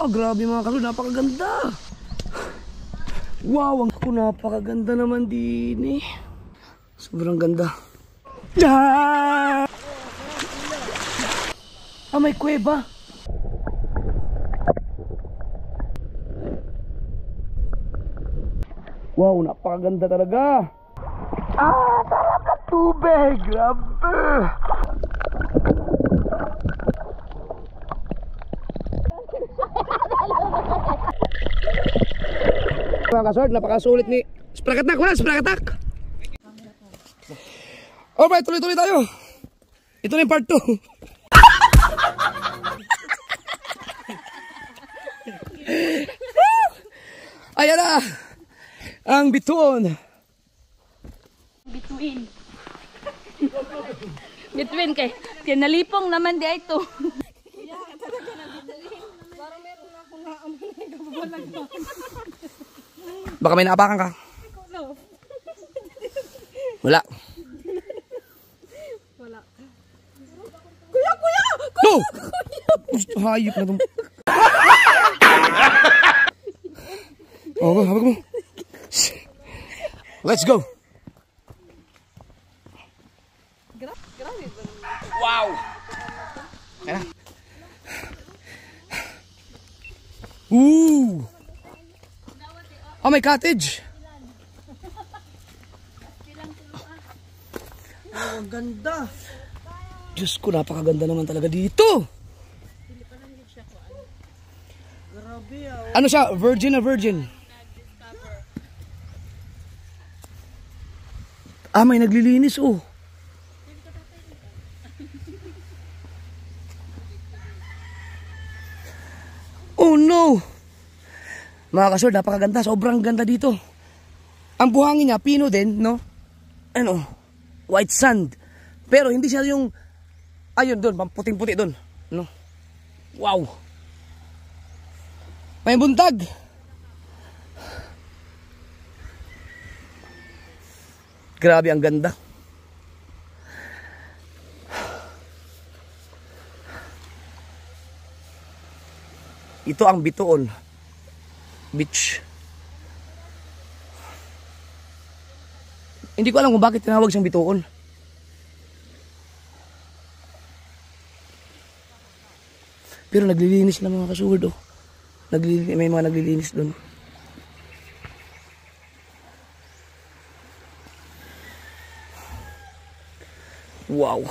Oh, grabe mga kaso, napakaganda. Wow, ang ako napakaganda naman din eh. Sobrang ganda. Ah! Ah, may kuweba. Wow, napakaganda talaga. Ah, sarap ng tubig. Grabe. Mga kasword, napakasulit ni Spragatak. Wala, Spragatak. Alright, tuloy-tuloy tayo. Ito na yung part 2. Ayan na. Ang bituon. Between. Between kay kinalipong naman di ay to. Baka may naapakan ka. Wala. Wala. Kuya, kuya! No! Gusto hayop na itong... oh, habag mo. Let's go. Wow! Kaya na. Ooh! Oh, may cottage. Oh, ang ganda. Diyos ko, napakaganda naman talaga dito. Ano siya? Virgin na virgin? Ah, may naglilinis oh. Oh no! Mga kasod, napakaganda. Sobrang ganda dito. Ang buhangin niya, pino din, no? Ano? White sand. Pero hindi siya yung... Ayun doon, puting-puti doon. No? Wow! May buntag. Grabe, ang ganda. Ito ang bituon beach. Hindi ko alam kung bakit tinawag siyang bituon. Pero naglilinis sila mga kasuward oh. Naglilinis, may mga naglilinis doon. Wow.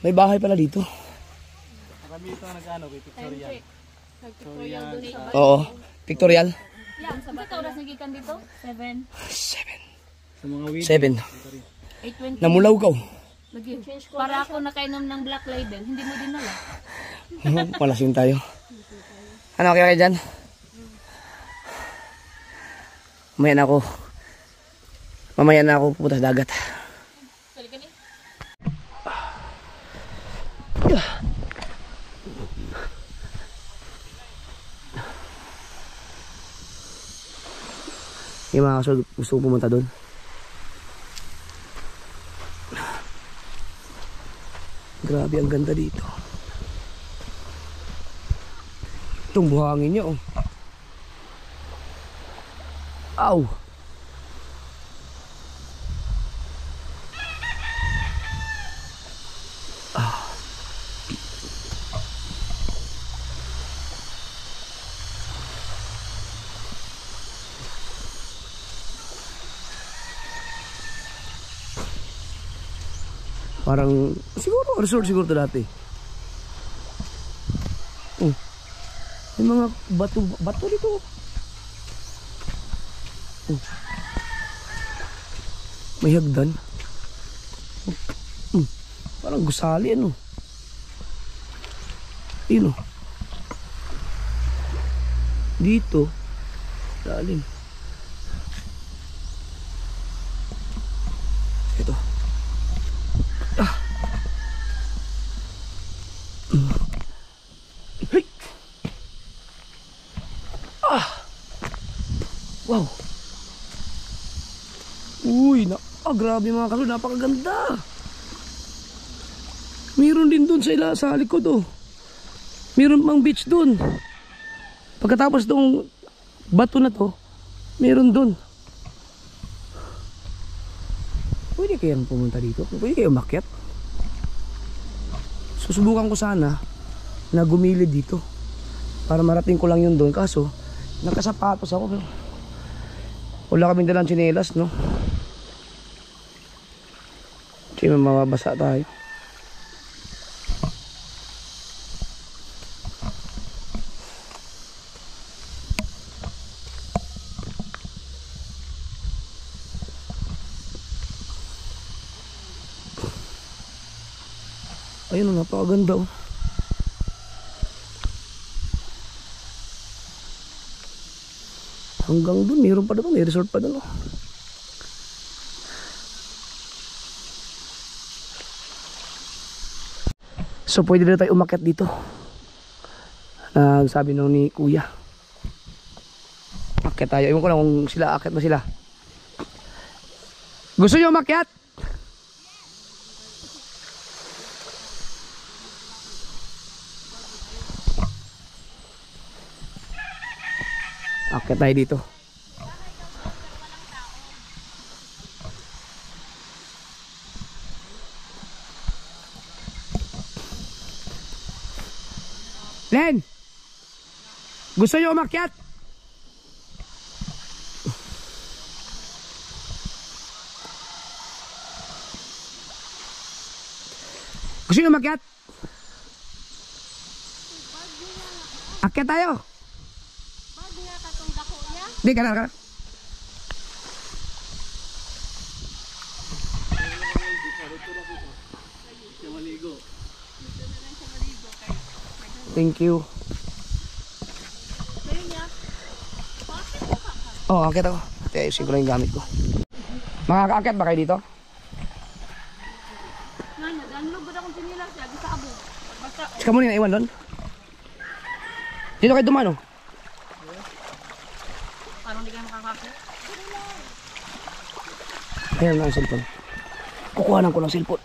May bahay pala dito. Marami ito ang nag-ano kay Victorian. Nag-tutorial doon sa Oo. Victorial. Yeah, sa bata oras nagikan dito? 7. Seven. Sa mga weed. Seven. 820. Namulaw ka. Lagi. Para ako nakainom ng black label, hindi mo din nala. Malasing tayo. Ano kaya kayo dyan? Mamaya na ako. Mamaya na ako pupunta sa dagat. Yung mga kasol, gusto ko pumunta doon. Grabe, ang ganda dito. Itong buhangin niya, oh. Aw! Parang, siguro, resort siguro to dati. Oh. May mga bato, bato dito. Oh. May hagdan. Oh. Hmm. Parang gusali ano. Yun oh. Dito. Lalim. Ito. Ah. Mm. Hey. Ah. Wow. Uy, na ah, grabe mga kaso, napakaganda. Meron din dun sa ila, sa likod oh. Meron pang beach dun. Pagkatapos tong bato na to, meron dun. Pwede kayang pumunta dito? Pwede kayang makyat? Susubukan ko sana na gumilid dito para marating ko lang yun doon. Kaso, nakasapatos ako. Wala kaming dalang tsinelas, no? Kasi mababasa tayo. Ayun, oh, napakaganda oh. Hanggang dun, mayroon pa doon, may resort pa doon oh. So pwede na tayo umakyat dito. Ah, sabi nung ni kuya. Akyat tayo. Ewan ko lang kung sila akyat ba sila. Gusto nyo umakyat? Akyat tayo dito. Len! Gusto nyo umakyat? Gusto nyo umakyat? Akyat tayo. Bag nga katong dako niya. Di, kanan, kanan. Thank you. Sayo niya. Bakit mo ka? Oo, oh, akit ako. Ayusin ko lang yung gamit ko. Makaka-akit ba kayo dito? Nga niya, danlog ba akong sinilas niya? Bisa abo. Pagbasa. Sika mo na iwan doon. Dito kayo dumano. Parang di kayo makakakit. Ayan na ang cellphone. Kukuhanan ko ng cellphone.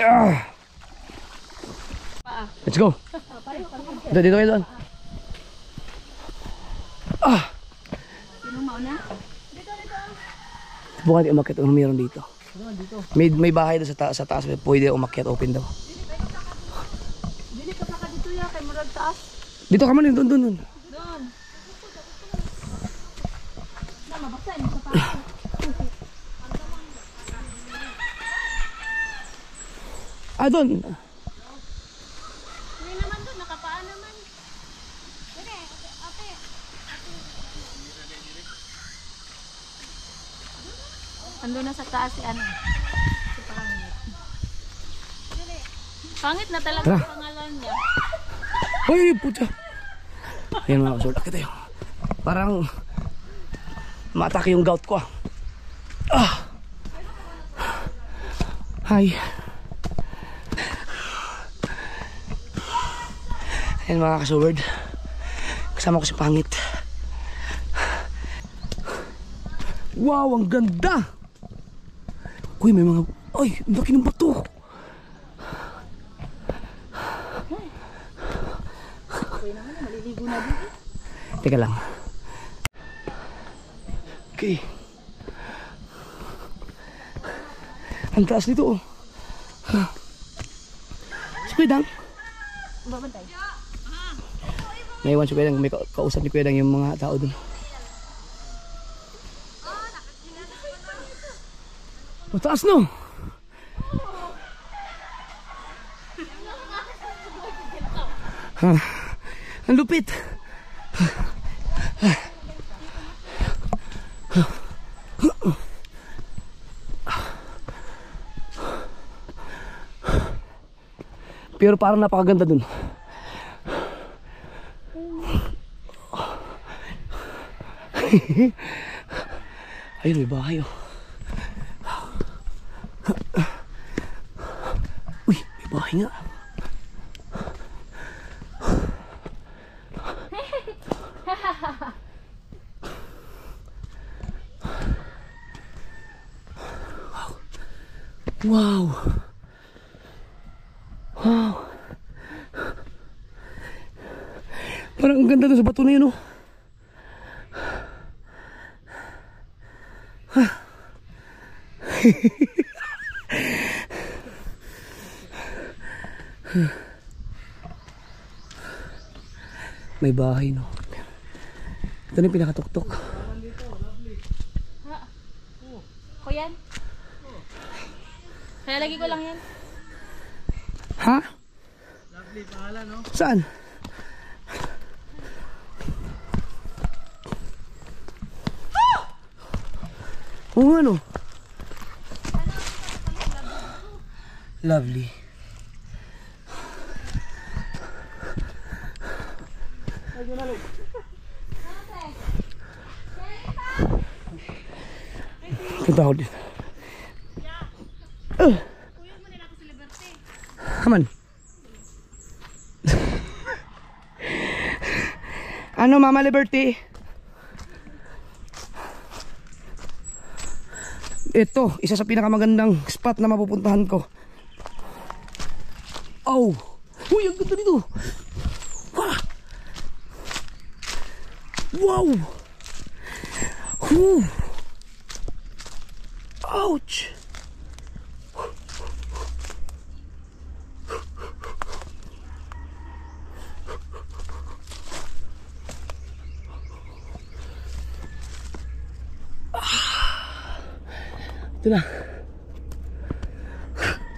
Ah! Let's go. Dito, dito kayo doon. Sinong mauna? Bukan tayo umakyat kung meron dito. May, may bahay doon sa, ta sa taas. Pwede umakyat, open daw. Dili ka pa ka dito ya, kay Murag taas. Dito ka man, doon, doon, doon. Doon. Na, mabasa mo sa paa. Ah, doon. Hindi naman doon, nakapaa naman. Dili, ate. Ando na sa taas si ano. Si Pangit. Pangit na talaga Tara. ang pangalan niya. Ay, puta. Ayan mga kasort. Akit tayo. Parang matake yung gout ko ah. Ah. Hi. Ayan mga kasword. Kasama ko si Pangit. Wow, ang ganda! Uy, may mga... Ay, ang laki ng bato! Teka lang. Okay. Ang taas nito oh. Si Kuya Dang. Babantay. Naiwan si Kuya Dang. May ka- kausap ni Kuya Dang yung mga tao dun. Mataas no? Ha. Ang lupit. Pero parang napakaganda dun. Ayun, may bahay oh. Wow. Wow. Parang ang ganda dun sa oh. May bahay, no? Ito na yung pinakatuktok. Ko yan? Kaya lagi ko lang yan. Ha? Lovely pangalan, no? Saan? Oo nga no. Lovely. Ako dito. Uh. Aman. Ano, Mama Liberty? Ito, isa sa pinakamagandang spot na mapupuntahan ko. Oh! Uy, ang ganda dito! Wah! Wow! Whew! Ouch! Ito na.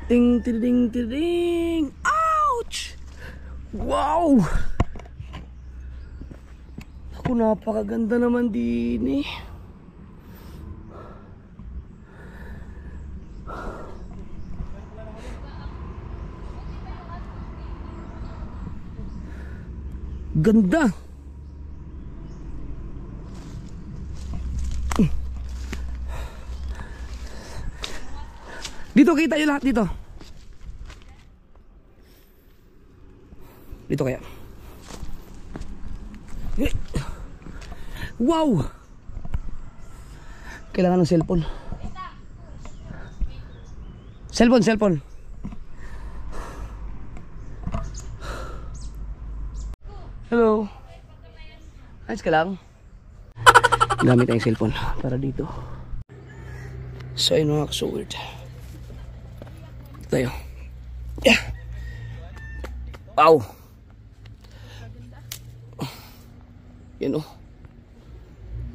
Ting, ting, ting. Ouch! Wow! Ako, napakaganda naman din eh. Ganda! Dito kita yung lahat dito. Dito kaya. Eh. Wow! Kailangan ng cellphone. Cellphone, cellphone. Hello. Ayos ka lang? Gamit tayong cellphone para dito. So, ayun mga kasuward tayo. Yeah. Wow. Yan oh.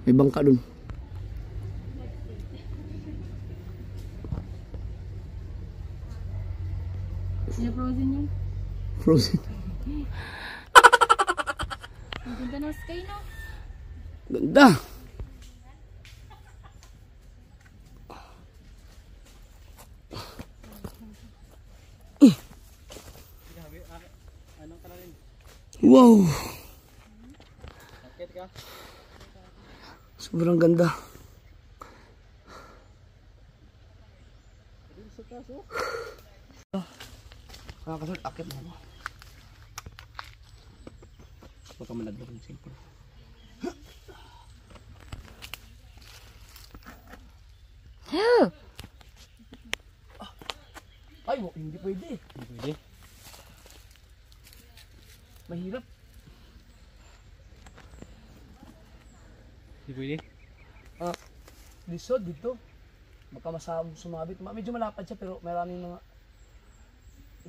May bangka dun. Sila frozen yun. Frozen. Ang ganda ng sky, no? Ganda. Wow. Ka? Sobrang ganda. Nakakasal, akit na ako. Baka malaglag yung cellphone. Ay, wa- hindi pwede. Hindi pwede. Mahirap. Hindi pwede. Ah, lisod dito. Baka masam sumabit. Ma- Medyo malapad siya pero maraming mga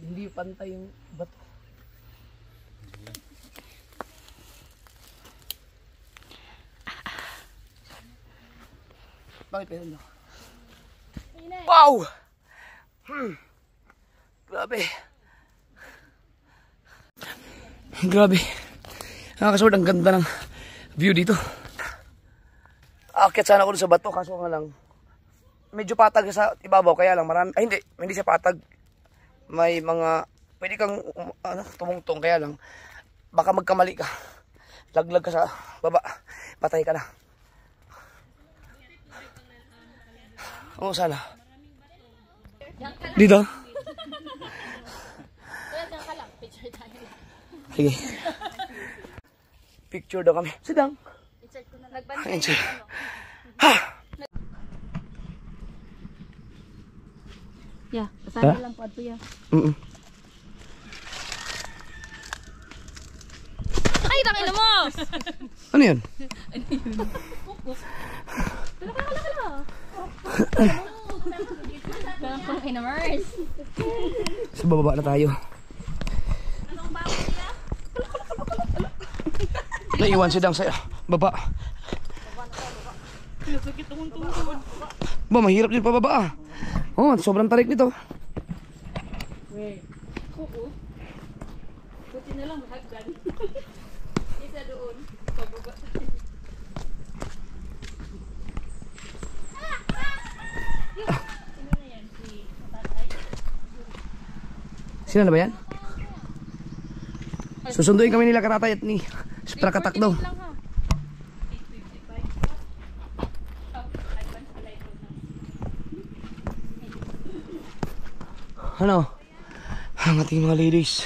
hindi pantay yung bato. Bakit pa yun? Wow! Hmm. Grabe. Grabe. Nakakasword, ang ganda ng view dito. Akit sana ako sa bato, kaso nga lang, medyo patag sa ibabaw, kaya lang marami, ay hindi, hindi siya patag. May mga, pwede kang um, ano, tumungtong, kaya lang, baka magkamali ka. Laglag ka sa baba, patay ka na. Oo, sana. Dito? Sige. Picture daw kami. Sidang. Nagbantay. Ayun siya. Ha! Yeah, kasama lang po ato ya. Mm Ay, tangin na mo! Ano yun? Ganang po kayo na Mars. Sa bababa na tayo. Naiwan si Dang sa baba. Ba, mahirap din pababa ah. Oh, sobrang tarik nito. Buti na lang mahagdan. Isa doon. Pababa. Sino na ba yan? Susunduin kami nila katatay at ni Sprakatak daw. lang. Ano? Ang ating mga ladies.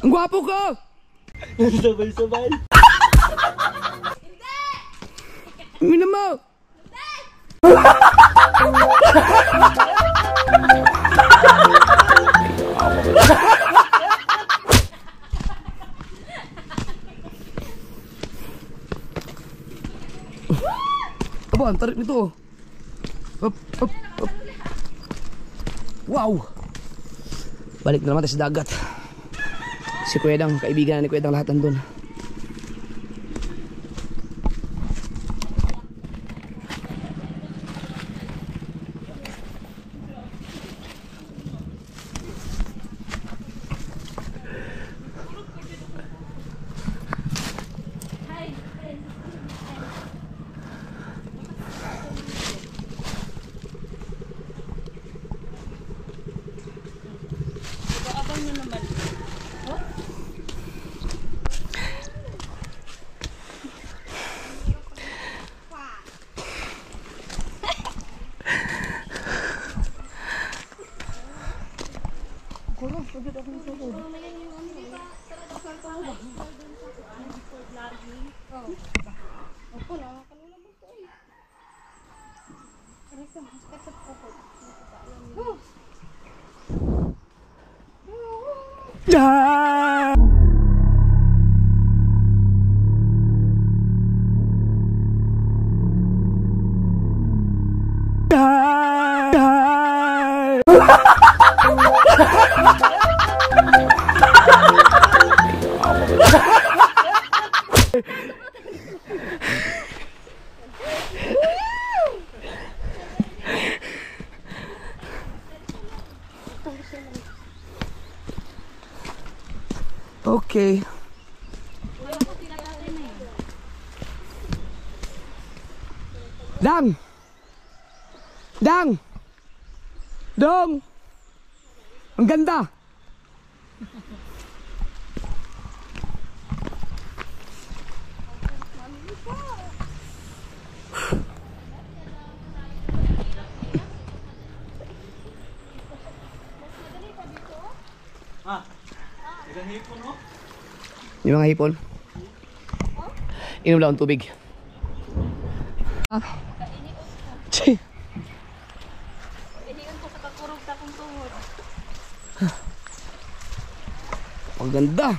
Ang gwapo ko! Sabay-sabay. Mina mo! Aba, ang tarik nito. oh. Up, up, up. Wow! Balik na naman tayo sa dagat. Si Kuya kaibigan ni Kuya Dang lahat nandun. Okay. Dong! Ang ganda! Yung mga hipon. Inom lang ang tubig. Ah. Chi. Iniwan ko sa kakurog sa akong tuhod. Ang ganda.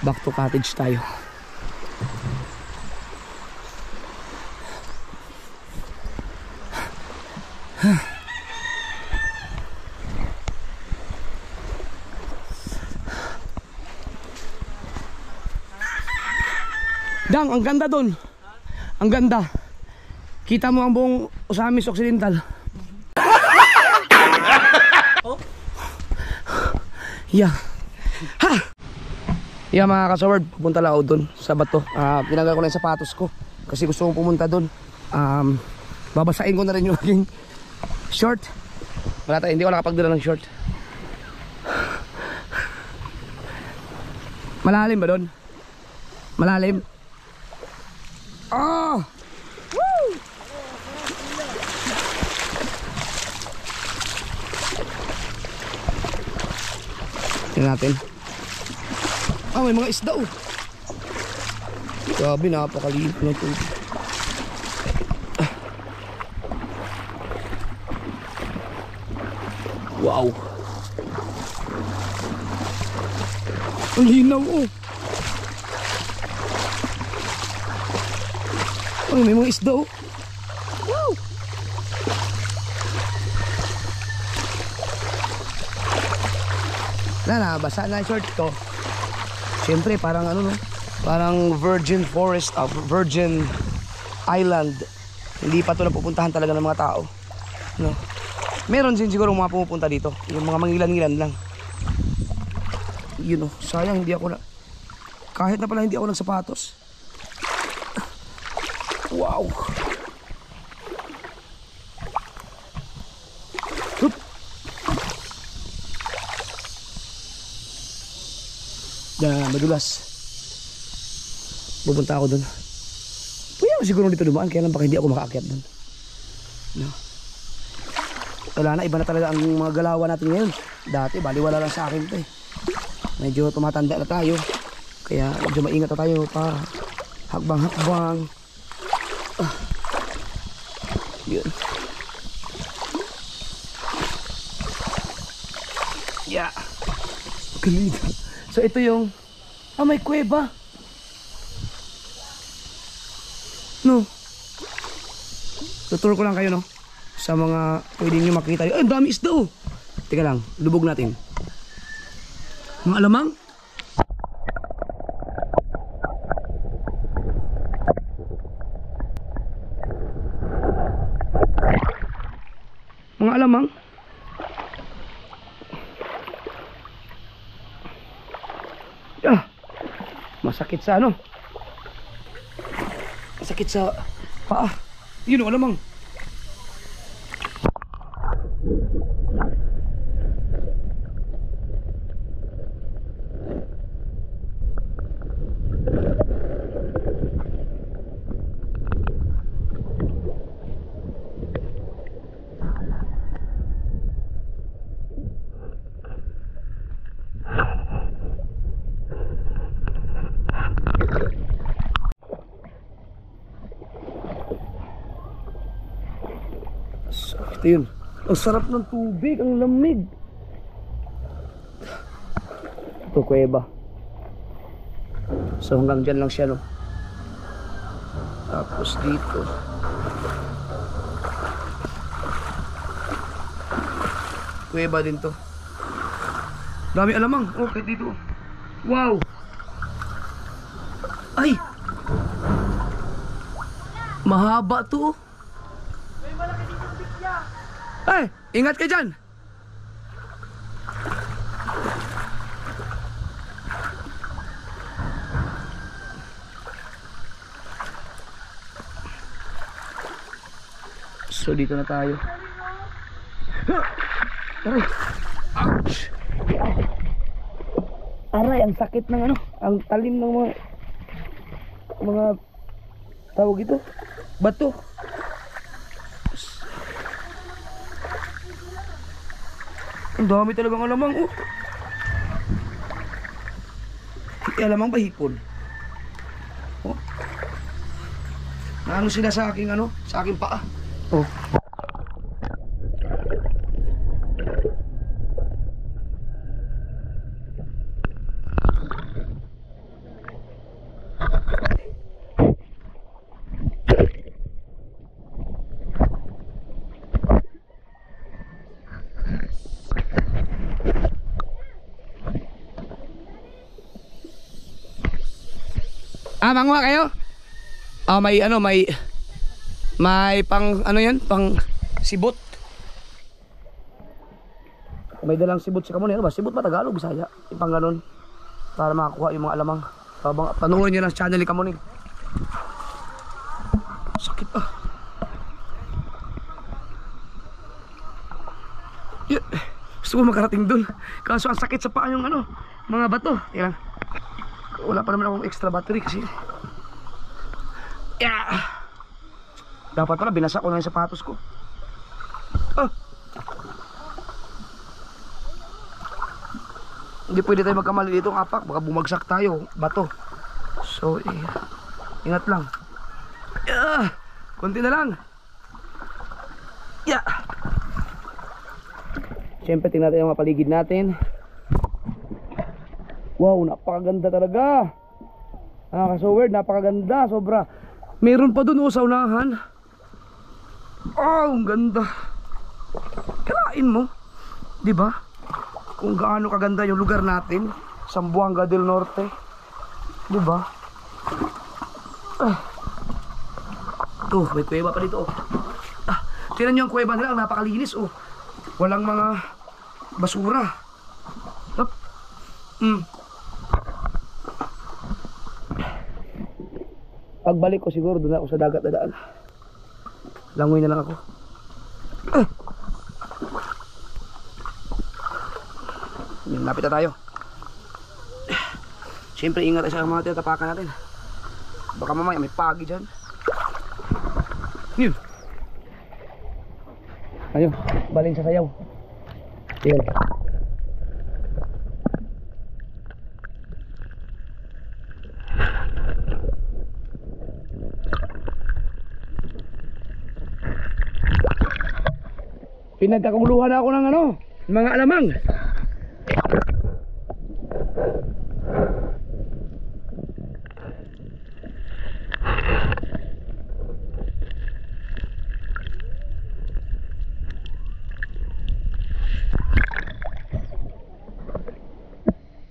Back to cottage tayo. Dang, ang ganda doon. Ang ganda. Kita mo ang buong Osamis Occidental. Yeah. Ha! Yeah mga kasaward, pupunta lang ako doon sa bato. Ah, tinanggal ko na yung sapatos ko kasi gusto kong pumunta doon. Um, babasahin ko na rin yung aking short. Wala tayo, hindi ko nakapagdala ng short. Malalim ba doon? Malalim? Ah! Tingnan natin. Ah, may mga isda oh. Grabe, napakaliit na ito. Wow. Ang linaw oh. Ay, may mga isda oh. Wow. Na na, basa na short ko. Siyempre, parang ano no? Parang virgin forest, ah, virgin island. Hindi pa to napupuntahan talaga ng mga tao. No? Meron din siguro mga pumupunta dito. Yung mga mangilan-ngilan lang. Yun oh, sayang hindi ako na... Kahit na pala hindi ako nagsapatos. Wow! Hup! Na madulas. Pupunta ako doon. Pwede ako siguro dito dumaan, kaya lang baka hindi ako makaakyat doon. No. Wala na, iba na talaga ang mga galawan natin ngayon. Dati, baliwala lang sa akin to eh. Medyo tumatanda na tayo. Kaya medyo maingat na tayo pa hakbang-hakbang. Ah. Yun. Yeah. Galing. So ito yung Ah, may kuweba. No. Tuturo ko lang kayo, no? Sa mga pwede nyo makita. Ay, dami isda, oh. Teka lang, lubog natin. Mga alamang? Mga alamang? Ah, masakit sa ano? Masakit sa paa. Yun o, alamang. Yun. Ang sarap ng tubig, ang lamig. Ito, kuweba. So hanggang dyan lang siya, no? Tapos dito. Kuweba din to. Dami alamang. Oh, kahit dito. Wow! Ay! Mahaba to, oh. Ay, ingat ka dyan. So dito na tayo. Aray. Ouch. Aray, ang sakit ng ano, ang talim ng mga mga tawag ito, bato. Ang dami talagang alamang, oh. Eh, alamang ba hipon? Oh. Naano sila sa aking ano, sa aking paa. Oh. Ah, manguha kayo? Ah, may ano, may may pang ano 'yan? Pang sibot. May dalang sibot si Kamon, ano ba? Sibot ba Tagalog, Bisaya? Yung pang ganun. Para makakuha yung mga alamang. Habang panoorin niyo lang channel ni Kamon. Sakit ah. Yeah. Gusto ko makarating dun. Kaso ang sakit sa paa yung ano, mga bato. Tira. Wala pa naman akong extra battery kasi. Yeah. Dapat pala binasa ko na yung sapatos ko. Ah. Hindi pwede tayo magkamali dito ng apak. Baka bumagsak tayo. Bato. So, eh, ingat lang. Yeah. Kunti na lang. Yeah. Siyempre, tingnan natin yung mga paligid natin. Wow, napakaganda talaga. Nakaka-so-weird, napakaganda, sobra. Meron pa dun oh, sa unahan. Oh, ang ganda. Kalain mo. 'Di ba? Kung gaano kaganda yung lugar natin, Sambuanga del Norte. 'Di ba? Ah. Oh, may kuweba pa dito. Oh. Ah, tingnan niyo ang kuweba nila, ang napakalinis oh. Walang mga basura. Up. Mm. Pagbalik ko siguro doon ako sa dagat na daan. Langoy na lang ako. Ah! Lapit na tayo. Siyempre ingat sa mga tinatapakan natin. Baka mamaya may pagi dyan. Yun. Ayun, baling sa sayaw. Yan. Pinagkakuluhan ako ng ano, mga alamang.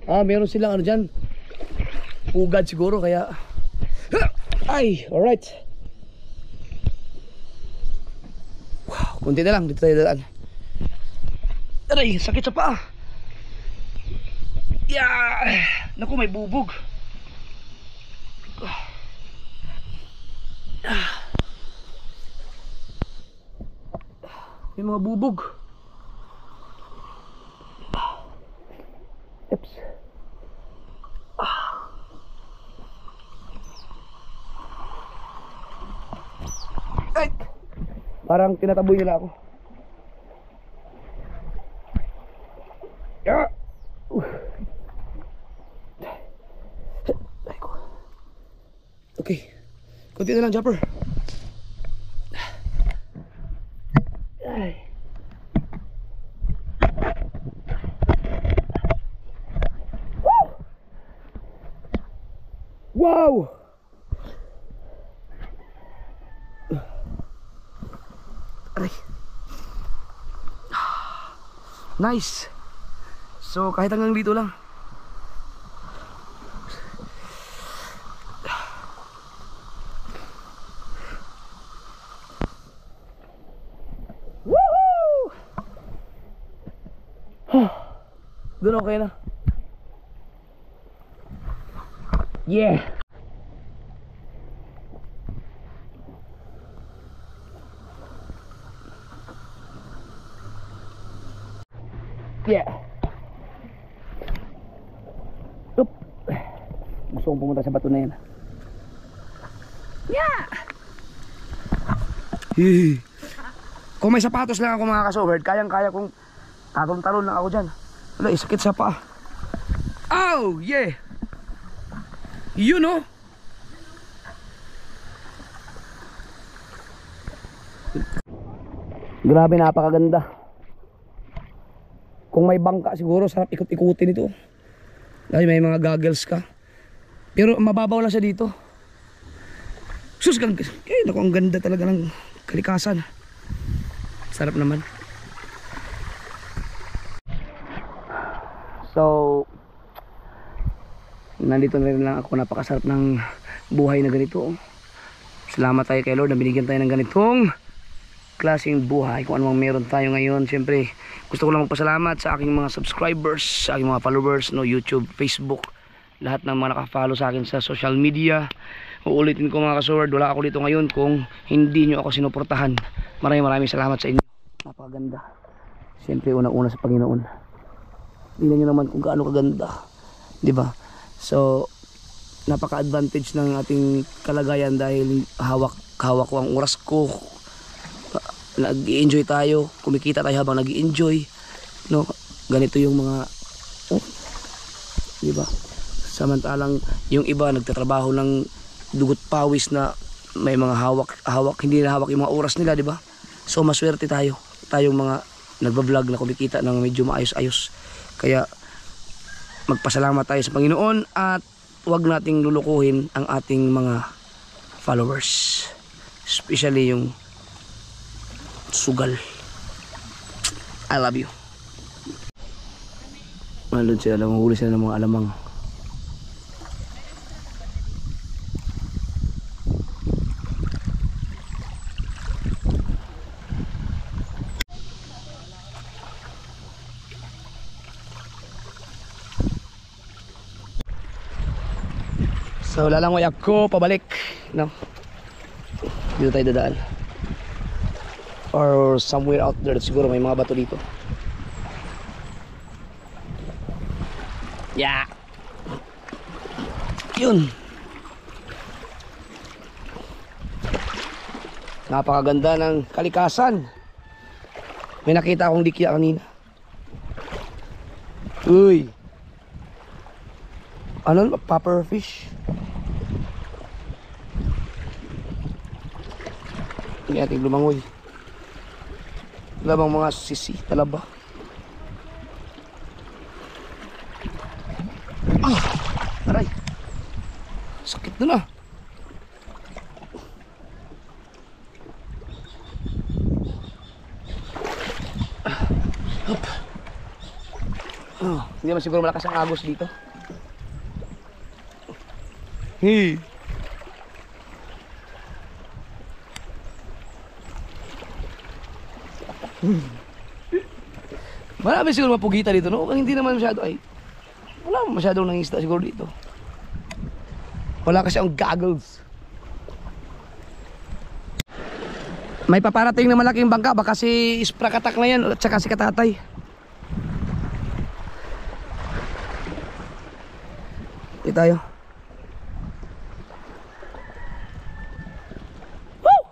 Ah, meron silang ano dyan. Pugad siguro kaya. Ay, alright. Wow, kunti na lang dito tayo dadaan. Aray, sakit sa paa. Yeah. Naku, may bubog. May mga bubog. Oops. Ay! Parang tinataboy nila ako. Yeah. Okay. Kunti na lang, Jumper. Ay. Woo! Wow! Aray. Nice. So kahit hanggang dito lang. Woohoo! Doon okay na. Yeah. Up. Pumunta sa bato na yan. Yeah! Hihi. Kung may sapatos lang ako mga kasobered, kayang-kaya kong tatalon-talon lang ako dyan. Wala, isakit sa paa. Oh, yeah! You know? Grabe, napakaganda. Kung may bangka siguro, sarap ikot-ikutin ito. Dahil may mga goggles ka. Pero mababaw lang siya dito. Sus, gang, eh, naku, ang ganda talaga ng kalikasan. Sarap naman. So, nandito na rin lang ako. Napakasarap ng buhay na ganito. Salamat tayo kay Lord na binigyan tayo ng ganitong klaseng buhay kung anong meron tayo ngayon siyempre gusto ko lang magpasalamat sa aking mga subscribers sa aking mga followers no YouTube, Facebook lahat ng mga nakafollow sa akin sa social media uulitin ko mga kasword wala ako dito ngayon kung hindi nyo ako sinuportahan maraming maraming salamat sa inyo napakaganda siyempre unang una sa Panginoon tingnan nyo naman kung gaano kaganda di ba so napaka-advantage ng ating kalagayan dahil hawak hawak ko ang oras ko. Nag-enjoy tayo, kumikita tayo habang nag-enjoy. No, ganito yung mga oh, 'di ba? Samantalang yung iba nagtatrabaho ng dugot pawis na may mga hawak hawak hindi na hawak yung mga oras nila, 'di ba? So maswerte tayo. Tayong mga nagba-vlog na kumikita ng medyo maayos-ayos. Kaya magpasalamat tayo sa Panginoon at huwag nating lulukuhin ang ating mga followers. Especially yung sugal. I love you. Nandun sila, nanguhuli sila ng mga alamang. So lalangoy ako pabalik no. Dito tayo dadaan. Or somewhere out there siguro may mga bato dito. Yeah. Yun. Napakaganda ng kalikasan. May nakita akong dikya kanina. Uy. Ano? Puffer fish? Hindi ating lumangoy. Wala bang mga sisi, talaba? Ah! Aray! Sakit na na. Oh, hindi naman siguro malakas ang agos dito. Hey! Marami siguro mapugita dito, no? Hindi naman masyado ay. Wala masyadong nangisda siguro dito. Wala kasi ang goggles. May paparating na malaking bangka, baka si Isprakatak na yan at saka si Katatay. Dito tayo. Woo!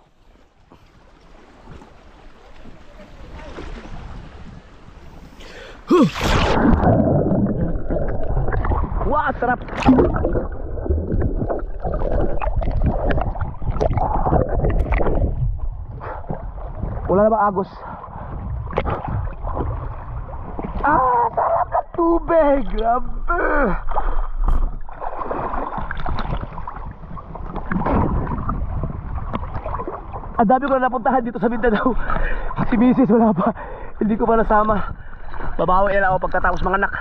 Wah, sarap. Wala na ba agos? Ah, sarap ng tubig. Grabe. Ang dami ko na napuntahan dito sa Mindanao. Si Mrs. wala pa. Hindi ko pa nasama. Babawi lang ako pagkatapos mga anak.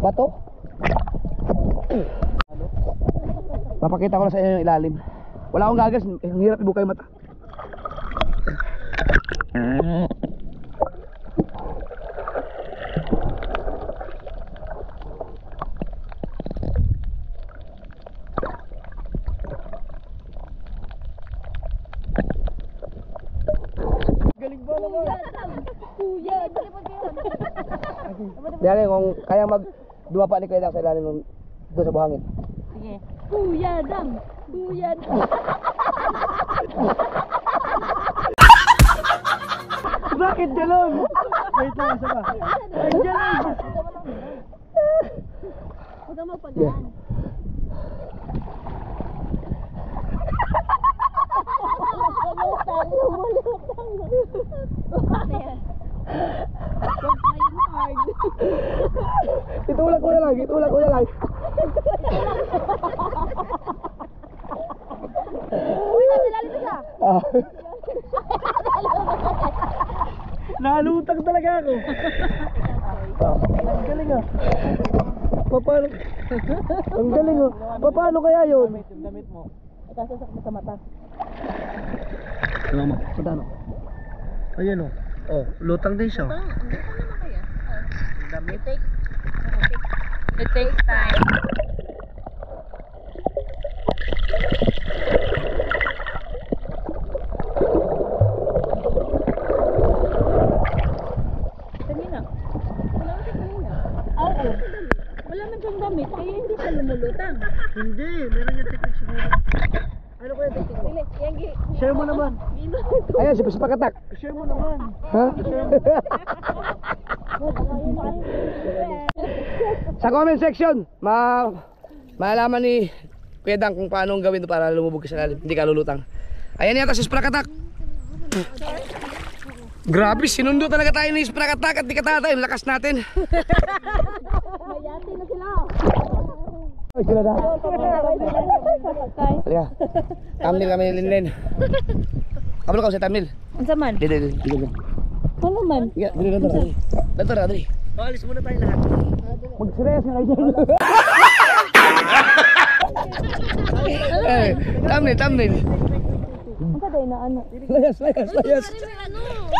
Bato? Papakita ko na sa inyo yung ilalim. Wala akong gagas, ang hirap ibukay mata. Dali, kung kaya mag dua pa ni kayo lang sa ilalim ng doon sa buhangin. Kuya dam. Kuya dam. Bakit gano'n? Wait lang, isa pa. Huwag kang magpagaan. Itulak ko na lang, itulak ko na lang. Ah. Nalutang talaga ako. Ang galing ah. Paano? Ang galing oh. Paano kaya yun? Damit mo. Ikasasak mo sa mata. Ano mo? Paano? Ayan oh. Oh, lutang din siya. Damit. It takes time. Kanina. Wala kanina. Oo. Wala man siyang damit, kaya hindi siya lumulutang. Hindi, meron yung technique siguro. Ano kaya technique mo? Dili, yan gi. Share mo naman. Ayan, si Pakatak. Share mo naman. Ha? Sa comment section, ma malalaman ni Pedang kung paano ang gawin para lumubog ka sa lalim. Hindi ka lulutang. Ayan yata si Sprakatak. Grabe, sinundo talaga tayo ni Sprakatak at di ka tatay. Lakas natin. Mayati na sila. Ay, sila na. Halika. Thumbnail kami ni Linlen. Kabalo ka sa thumbnail. Unsa man? Dito, dito, dito. Ano man? Dito, dito, dito. Dito, dito, dito. Oh, alis muna tayo lahat. Mag-serious na kayo dyan. Eh, thumbnail, thumbnail. Unsa day na ano? Layas, layas, layas.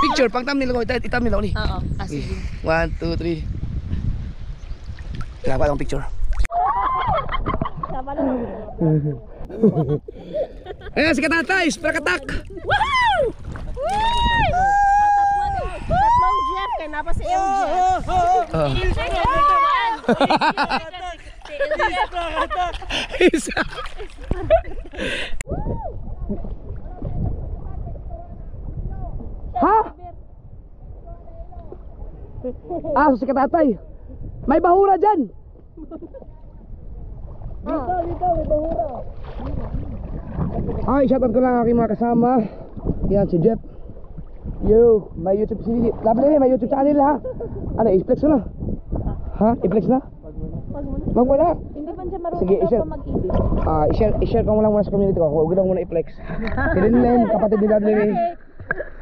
Picture, pang thumbnail ko. Ita- Thumbnail ako ni. Oo. Ah, sige. One, two, three. Dapat akong picture. Sama na. Ayan, si Katatay, Sprakatak. Woohoo! Tatlong Jeff napa si. Isa. ha? Ah, si Katatay. May bahura dyan. Dito, dito, may bahura. Ay, shoutout ko lang ang aking mga kasama. Yan, si Jeff. Yo, may YouTube si Lovely, may YouTube channel ha. Ano, i-flex na? Ha? I-flex na? Wag mo na. Hindi man siya marunong Sige, i-share. pa mag-edit. Ah, i-share, i-share ko mo lang muna sa community ko. Huwag lang muna i-flex. Si Linlen, kapatid ni Lovely.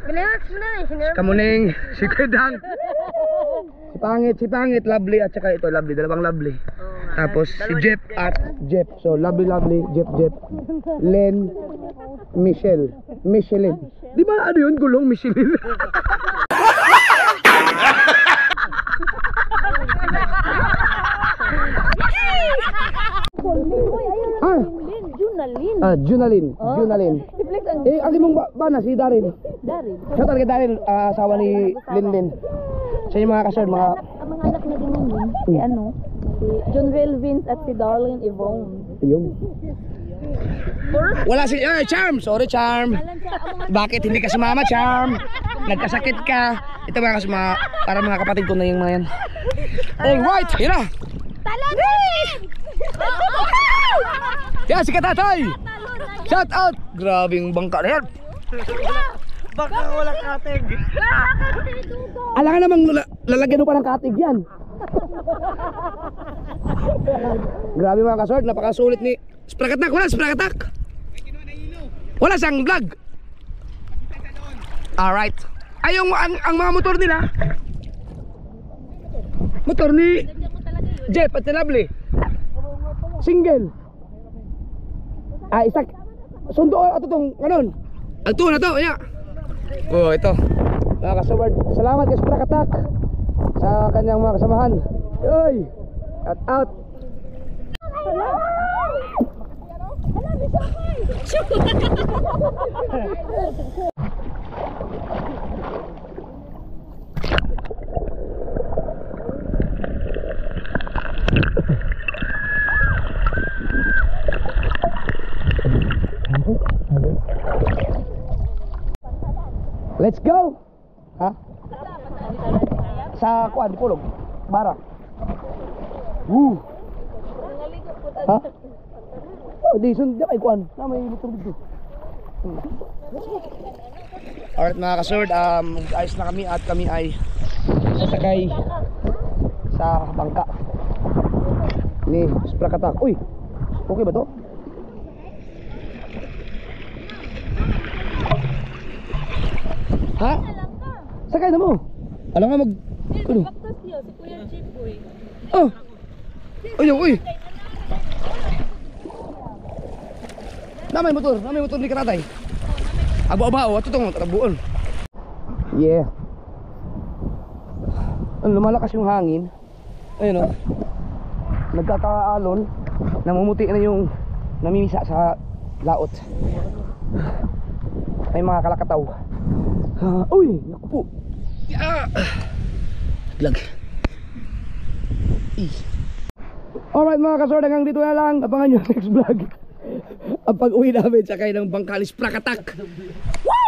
Relax na eh. Si Kamuning, si Kedang. Si Pangit, si Pangit, Lovely at saka ito, Lovely, dalawang Lovely. Tapos si Jeff at Jeff. So, Lovely, Lovely, Jeff, Jeff. Len, Michelle. Michelin. Di ba ano yun? Gulong Michelin. ah, Lin, Junalin. ah, Junalin. Junalin. I-flex ang Eh, ang imong ba, bana, si Darin. Darin. Siya talaga Darin, ah, asawa ni Linlin. Siya yung mga kasal, mga... Ang mga anak na din namin, si ano, si Junrel Vince at si Darlene Yvonne. Yung... Wala si... Eh, Charm! Sorry, Charm. Bakit hindi ka sumama, Charm? Nagkasakit ka. Ito mga kasama, para mga kapatid ko na yung mga yan. All right, yun na. Yan, si Katatay. Shout out. Grabing bangka na yan. Baka wala kating. Alam ka namang lala- lalagyan mo pa ng katig yan. Grabe mga kasort, napakasulit ni Sprakatak. Wala, Sprakatak. Wala siyang vlog. Alright. Ay, yung, ang, ang mga motor nila. Motor ni Jeff at Lovely. Single. Ah, isa. Sundo, ato tong, ganon. Ang to na to, ya. Oh, ito. Mga kasaward, salamat kay Sprakatak sa kanyang mga kasamahan. Yoy! Shout out! Let's go! Ha? Sa kuan, di pulog. Bara. Woo! Ha? Oh, di sun di ay kuan. Na may motor dito. Alright mga kasord, um, ayos na kami at kami ay sasakay sa bangka ni Sprakatak. Uy, okay ba to? Ha? Sakay na mo. Alam nga mag... Ano? Si Kuya Jiboy. Oh! Uy, uy! Namay motor, namay motor ni Karatay. Abo-abo, ato tong tarabuon. Yeah. Ano, lumalakas yung hangin. Ayun oh. Nagkakaalon. Namumuti na yung namimisa sa laot. May mga kalakataw. Ah, uy, naku po. Ah. Lag. Eh. Alright mga kasord, hanggang dito na lang. Abangan nyo next vlog. Ang pag-uwi namin sa kayo ng Bangkalis Prakatak. Woo!